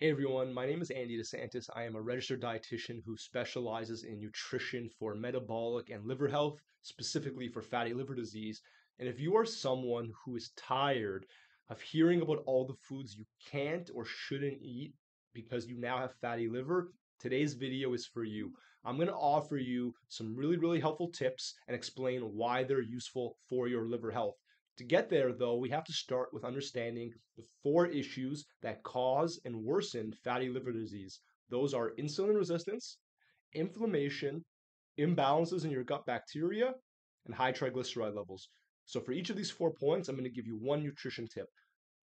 Hey everyone, my name is Andy De Santis. I am a registered dietitian who specializes in nutrition for metabolic and liver health, specifically for fatty liver disease. And if you are someone who is tired of hearing about all the foods you can't or shouldn't eat because you now have fatty liver, today's video is for you. I'm going to offer you some really, really helpful tips and explain why they're useful for your liver health. To get there, though, we have to start with understanding the four issues that cause and worsen fatty liver disease. Those are insulin resistance, inflammation, imbalances in your gut bacteria, and high triglyceride levels. So, for each of these four points, I'm going to give you one nutrition tip.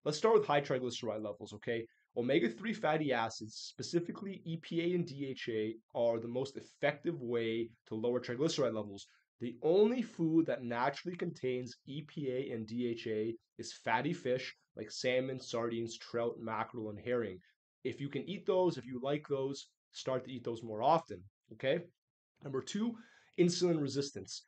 Let's start with high triglyceride levels, okay? Omega 3 fatty acids, specifically EPA and DHA, are the most effective way to lower triglyceride levels. The only food that naturally contains EPA and DHA is fatty fish like salmon, sardines, trout, mackerel, and herring. If you can eat those, if you like those, start to eat those more often. Okay. Number two, insulin resistance.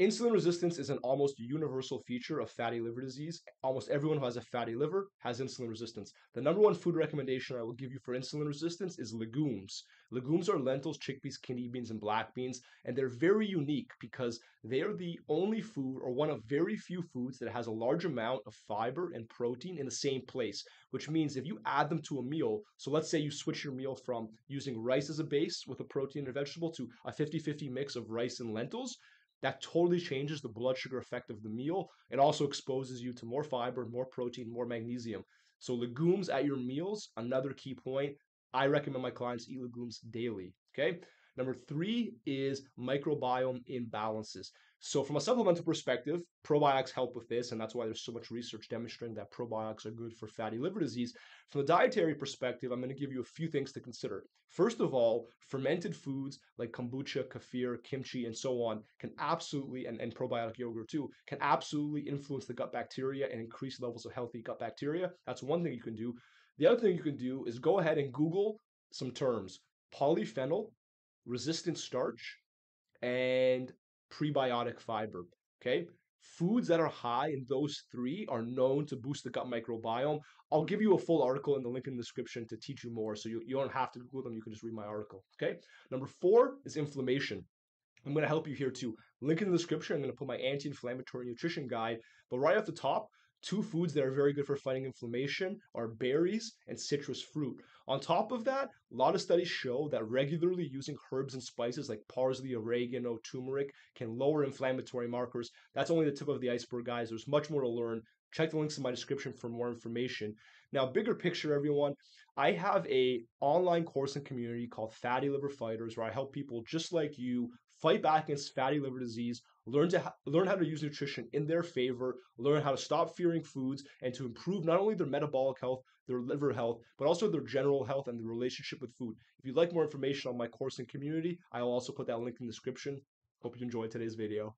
Insulin resistance is an almost universal feature of fatty liver disease. Almost everyone who has a fatty liver has insulin resistance. The number one food recommendation I will give you for insulin resistance is legumes. Legumes are lentils, chickpeas, kidney beans, and black beans, and they're very unique because they are the only food or one of very few foods that has a large amount of fiber and protein in the same place, which means if you add them to a meal, so let's say you switch your meal from using rice as a base with a protein and vegetable to a 50 50 mix of rice and lentils, that totally changes the blood sugar effect of the meal. It also exposes you to more fiber, more protein, more magnesium. So, legumes at your meals, another key point. I recommend my clients eat legumes daily. Okay. Number three is microbiome imbalances. So, from a supplemental perspective, probiotics help with this, and that's why there's so much research demonstrating that probiotics are good for fatty liver disease. From a dietary perspective, I'm going to give you a few things to consider. First of all, fermented foods like kombucha, kefir, kimchi, and so on can absolutely, and, and probiotic yogurt too, can absolutely influence the gut bacteria and increase levels of healthy gut bacteria. That's one thing you can do. The other thing you can do is go ahead and Google some terms polyphenol, resistant starch, and prebiotic fiber. Okay. Foods that are high in those three are known to boost the gut microbiome. I'll give you a full article in the link in the description to teach you more. So you, you don't have to Google them, you can just read my article. Okay. Number four is inflammation. I'm going to help you here too. Link in the description. I'm going to put my anti inflammatory nutrition guide. But right off the top, Two foods that are very good for fighting inflammation are berries and citrus fruit. On top of that, a lot of studies show that regularly using herbs and spices like parsley, oregano, turmeric can lower inflammatory markers. That's only the tip of the iceberg, guys. There's much more to learn. Check the links in my description for more information. Now, bigger picture, everyone, I have a online course and community called Fatty Liver Fighters where I help people just like you fight back against fatty liver disease, learn to ha- learn how to use nutrition in their favor, learn how to stop fearing foods, and to improve not only their metabolic health, their liver health, but also their general health and the relationship with food. If you'd like more information on my course and community, I will also put that link in the description. Hope you enjoyed today's video.